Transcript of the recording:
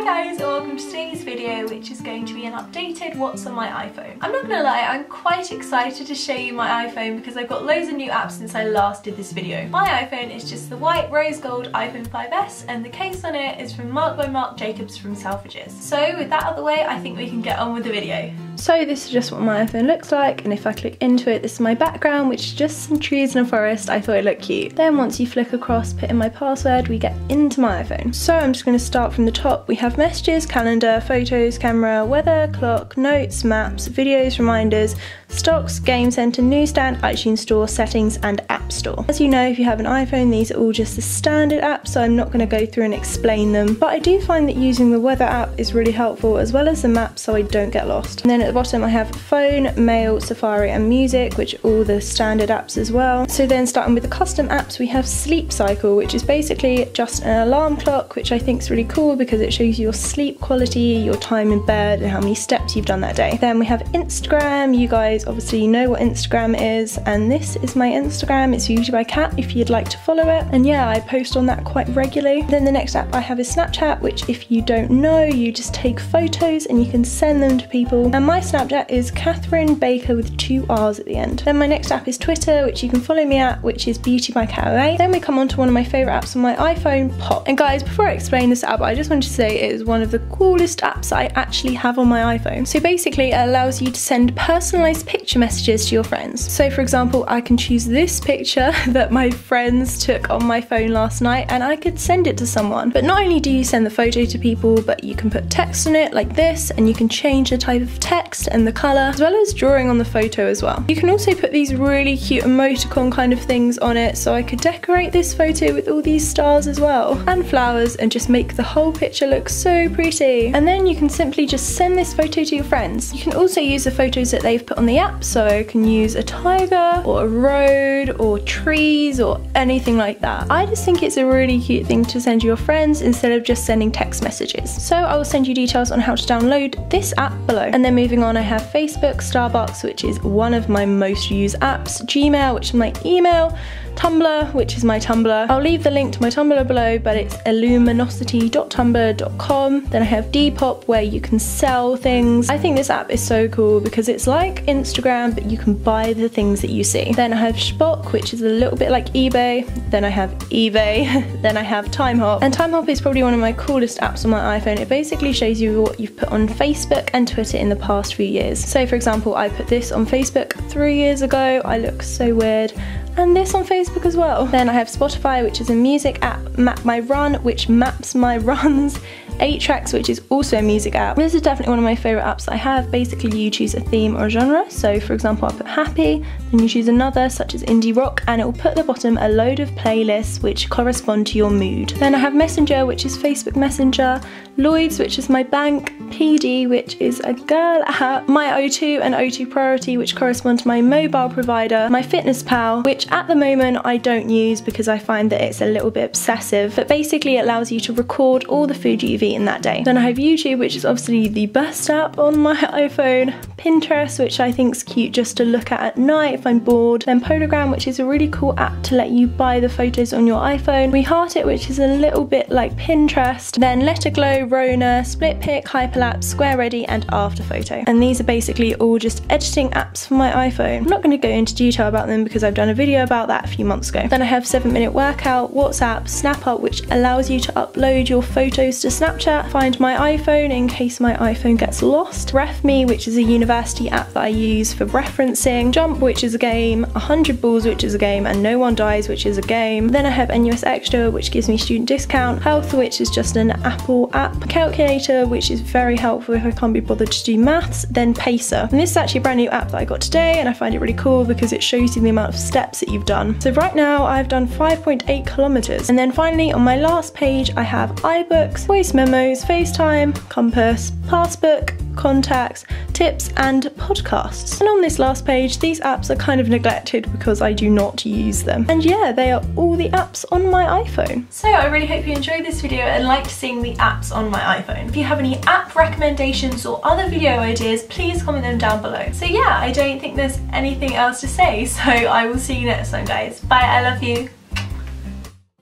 Hi guys and welcome to today's video which is going to be an updated what's on my iPhone. I'm not gonna lie, I'm quite excited to show you my iPhone because I've got loads of new apps since I last did this video. My iPhone is just the white rose gold iPhone 5S and the case on it is from Marc by Marc Jacobs from Selfridges. So with that out of the way, I think we can get on with the video. So this is just what my iPhone looks like and if I click into it, this is my background which is just some trees and a forest. I thought it looked cute. Then once you flick across, put in my password, we get into my iPhone. So I'm just going to start from the top. We have messages, calendar, photos, camera, weather, clock, notes, maps, videos, reminders, stocks, game center, newsstand, iTunes store, settings and app store. As you know, if you have an iPhone, these are all just the standard apps, so I'm not going to go through and explain them. But I do find that using the weather app is really helpful as well as the maps so I don't get lost. And then at the bottom I have phone, mail, Safari and music, which are all the standard apps as well. So then starting with the custom apps, we have Sleep Cycle, which is basically just an alarm clock, which I think is really cool because it shows you your sleep quality, your time in bed and how many steps you've done that day. Then we have Instagram, you guys obviously know what Instagram is and this is my Instagram, it's usually by Cat if you'd like to follow it. And yeah, I post on that quite regularly. Then the next app I have is Snapchat, which if you don't know, you just take photos and you can send them to people. And my Snapchat is Katherine Baker with two R's at the end. Then my next app is Twitter, which you can follow me at, which is Beauty by Kat Then we come on to one of my favourite apps on my iPhone, Pop. And guys, before I explain this app, I just wanted to say it is one of the coolest apps I actually have on my iPhone. So basically, it allows you to send personalised picture messages to your friends. So for example, I can choose this picture that my friends took on my phone last night and I could send it to someone. But not only do you send the photo to people, but you can put text on it like this and you can change the type of text and the colour as well as drawing on the photo as well. You can also put these really cute emoticon kind of things on it so I could decorate this photo with all these stars as well and flowers and just make the whole picture look so pretty. And then you can simply just send this photo to your friends. You can also use the photos that they've put on the app so you can use a tiger or a road or trees or anything like that. I just think it's a really cute thing to send your friends instead of just sending text messages. So I will send you details on how to download this app below. And then moving on I have Facebook, Starbucks which is one of my most used apps, Gmail which is my email, Tumblr, which is my Tumblr. I'll leave the link to my Tumblr below, but it's illuminocity.tumblr.com. Then I have Depop, where you can sell things. I think this app is so cool because it's like Instagram, but you can buy the things that you see. Then I have Shpock, which is a little bit like eBay. Then I have eBay. then I have Timehop. And Timehop is probably one of my coolest apps on my iPhone. It basically shows you what you've put on Facebook and Twitter in the past few years. So for example, I put this on Facebook three years ago. I look so weird and this on Facebook as well. Then I have Spotify, which is a music app, Map My Run, which maps my runs 8 Tracks, which is also a music app. This is definitely one of my favourite apps I have. Basically, you choose a theme or a genre. So, for example, I'll put happy, then you choose another, such as indie rock, and it will put at the bottom a load of playlists which correspond to your mood. Then I have Messenger, which is Facebook Messenger, Lloyds, which is my bank, PD, which is a girl app, my O2 and O2 Priority, which correspond to my mobile provider, my Fitness Pal, which at the moment I don't use because I find that it's a little bit obsessive, but basically it allows you to record all the food you've eaten that day. Then I have YouTube, which is obviously the best app on my iPhone, Pinterest, which I think is cute just to look at at night if I'm bored, then Photogram, which is a really cool app to let you buy the photos on your iPhone, We Heart It, which is a little bit like Pinterest, then Letterglow, Rona, Splitpic, Hyperlapse, Squaready, and After Photo. And these are basically all just editing apps for my iPhone. I'm not going to go into detail about them because I've done a video about that a few months ago. Then I have 7 Minute Workout, WhatsApp, SnapUp, which allows you to upload your photos to Snapchat, find my iPhone in case my iPhone gets lost, RefMe, which is a university app that I use for referencing, Jump, which is a game, 100 Balls, which is a game, and No One Dies, which is a game. Then I have NUS Extra, which gives me student discount, Health, which is just an Apple app, Calculator, which is very helpful if I can't be bothered to do maths, then Pacer. And this is actually a brand new app that I got today, and I find it really cool because it shows you the amount of steps that you've done. So right now I've done 5.8 kilometers. And then finally on my last page, I have iBooks, voice memos, FaceTime, Compass, Passbook, contacts, tips, and podcasts. And on this last page, these apps are kind of neglected because I do not use them. And yeah, they are all the apps on my iPhone. So I really hope you enjoyed this video and liked seeing the apps on my iPhone. If you have any app recommendations or other video ideas, please comment them down below. So yeah, I don't think there's anything else to say, so I will see you next time guys. Bye, I love you.